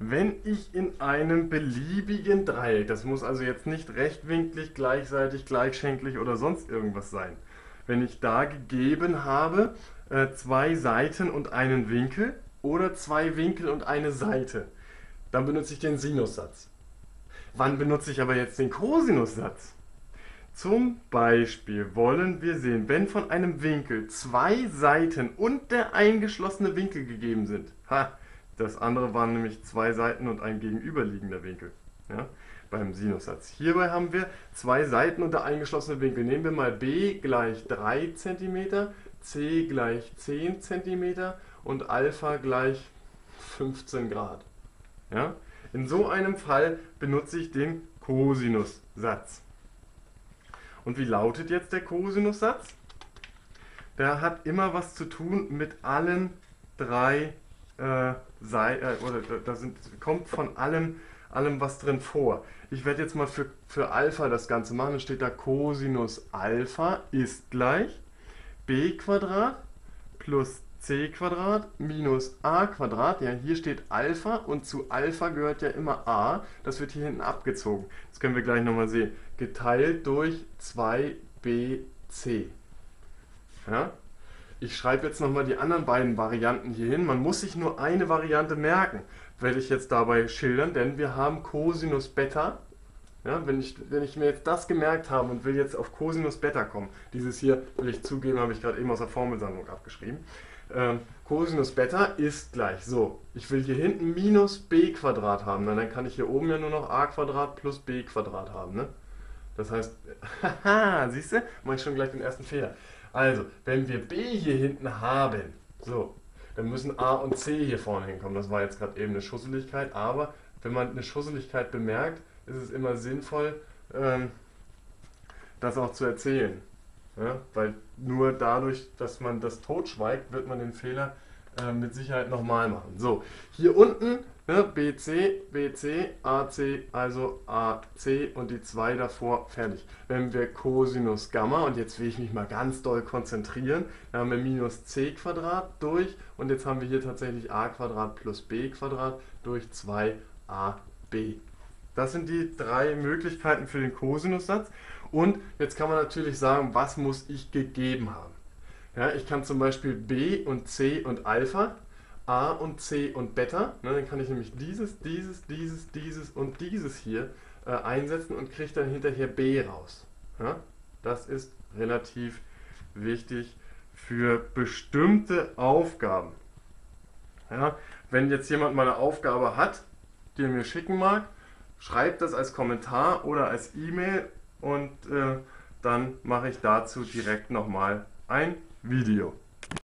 Wenn ich in einem beliebigen Dreieck, das muss also jetzt nicht rechtwinklig, gleichseitig, gleichschenklich oder sonst irgendwas sein, wenn ich da gegeben habe äh, zwei Seiten und einen Winkel oder zwei Winkel und eine Seite, dann benutze ich den Sinussatz. Wann benutze ich aber jetzt den Cosinussatz? Zum Beispiel wollen wir sehen, wenn von einem Winkel zwei Seiten und der eingeschlossene Winkel gegeben sind. Ha, das andere waren nämlich zwei Seiten und ein gegenüberliegender Winkel. Ja, beim Sinussatz. Hierbei haben wir zwei Seiten und der eingeschlossene Winkel. Nehmen wir mal b gleich 3 cm, c gleich 10 cm und Alpha gleich 15 Grad. Ja? In so einem Fall benutze ich den Cosinussatz. Und wie lautet jetzt der Cosinussatz? Der hat immer was zu tun mit allen drei äh, Seiten, äh, oder da sind, kommt von allem, allem was drin vor. Ich werde jetzt mal für, für Alpha das Ganze machen. Dann steht da Cosinus Alpha ist gleich b Quadrat plus c Quadrat minus a Quadrat. Ja, hier steht Alpha und zu Alpha gehört ja immer a. Das wird hier hinten abgezogen. Das können wir gleich nochmal sehen. Geteilt durch 2bc. Ja? Ich schreibe jetzt nochmal die anderen beiden Varianten hier hin. Man muss sich nur eine Variante merken, werde ich jetzt dabei schildern, denn wir haben Cosinus Beta. Ja, wenn, ich, wenn ich mir jetzt das gemerkt habe und will jetzt auf Cosinus Beta kommen, dieses hier, will ich zugeben, habe ich gerade eben aus der Formelsammlung abgeschrieben, ähm, Cosinus Beta ist gleich so. Ich will hier hinten minus b Quadrat haben. Na, dann kann ich hier oben ja nur noch a Quadrat plus b Quadrat haben. Ne? Das heißt, haha, siehst du, mache ich schon gleich den ersten Fehler. Also, wenn wir b hier hinten haben, so, dann müssen a und c hier vorne hinkommen. Das war jetzt gerade eben eine Schusseligkeit, aber wenn man eine Schusseligkeit bemerkt, ist es immer sinnvoll, ähm, das auch zu erzählen. Ja? Weil nur dadurch, dass man das totschweigt, wird man den Fehler äh, mit Sicherheit nochmal machen. So, hier unten ne, BC, BC, AC, also AC und die 2 davor, fertig. Wenn wir Cosinus Gamma, und jetzt will ich mich mal ganz doll konzentrieren, dann haben wir minus c Quadrat durch und jetzt haben wir hier tatsächlich a Quadrat plus b Quadrat durch 2ab. Das sind die drei Möglichkeiten für den Cosinussatz. Und jetzt kann man natürlich sagen, was muss ich gegeben haben? Ja, ich kann zum Beispiel B und C und Alpha, A und C und Beta. Ne, dann kann ich nämlich dieses, dieses, dieses, dieses und dieses hier äh, einsetzen und kriege dann hinterher B raus. Ja, das ist relativ wichtig für bestimmte Aufgaben. Ja, wenn jetzt jemand mal eine Aufgabe hat, die er mir schicken mag, schreibt das als Kommentar oder als E-Mail und äh, dann mache ich dazu direkt nochmal ein Video.